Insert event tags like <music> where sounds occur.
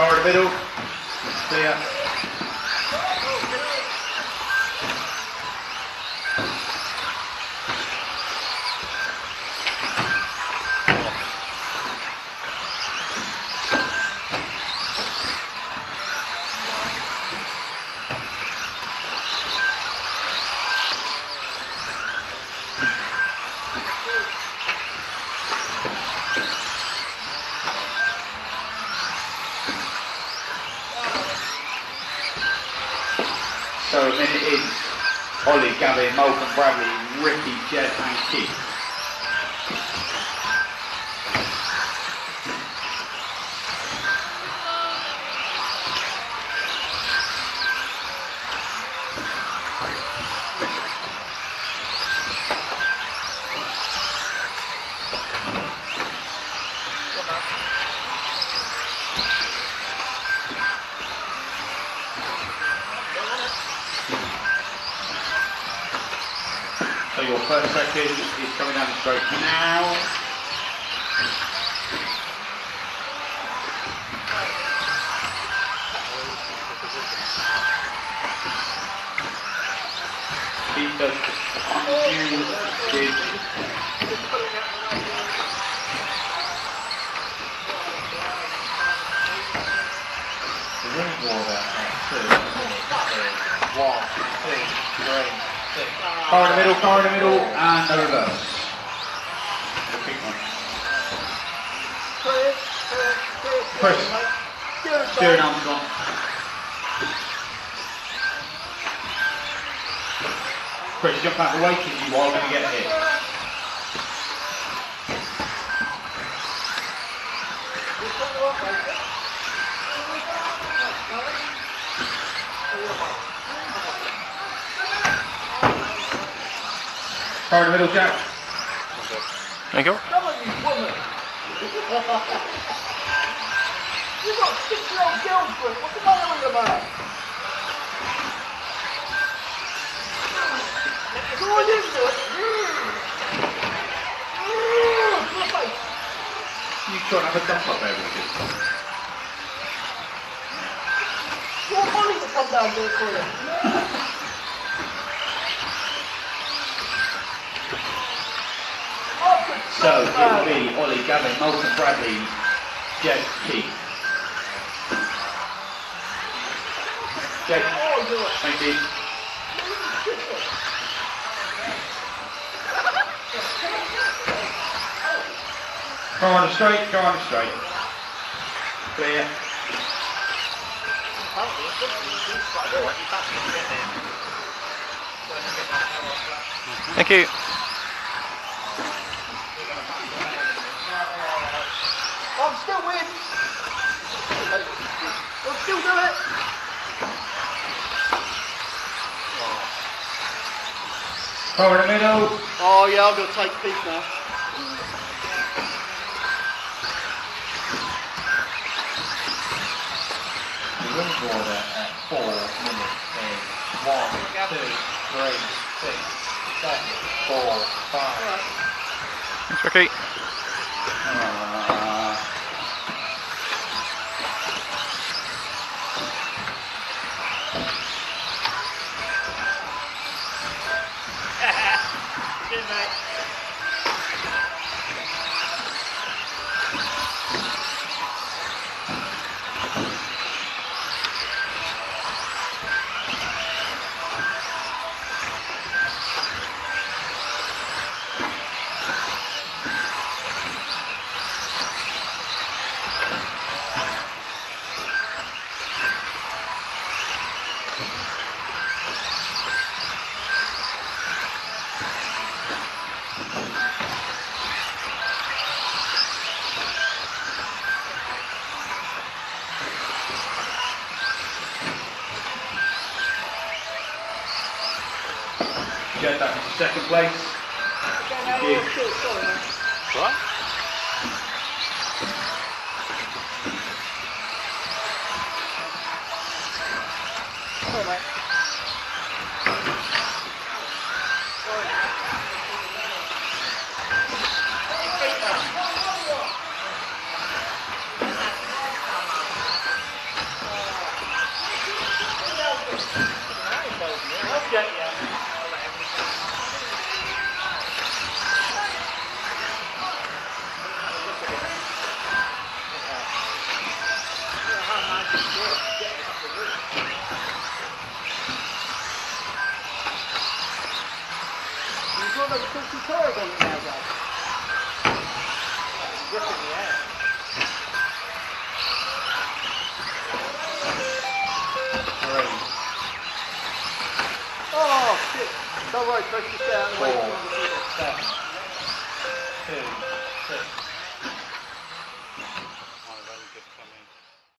Forward the middle. Clear. So a minute in, Ollie, Gavin, Malcolm, Bradley, Ricky, Jed and Keith. First second is coming down the stroke now. The confused. The Car in the middle, car in the middle, ah, and the reverse. The big one. Chris, steering arms on. Chris, jump out the way because you are going to get hit. Car in the middle, Jack. Thank you. Come on, you woman! <laughs> You've got six-year-old girlfriend. What's the matter with you, man? Go on into it. You try and have a dump up there, Richard. You want Molly to come down there for you? <laughs> Oh, good So it will be Ollie, Gavin, Malcolm, Bradley, Jed, Keith. Jed, thank you. Go on straight, go on straight. Clear. Thank you. Go in the middle. Oh yeah, I'm gonna take Pete now. The ring water at four minutes is one, two, three, six, seven, four, five. Thanks, Ricky. Jed, that was second place. Thank you. Sorry. What? Sorry, mate. You've got those cookie toys on. Three, Oh, shit. Don't worry, supposed to stay out of the way. seven,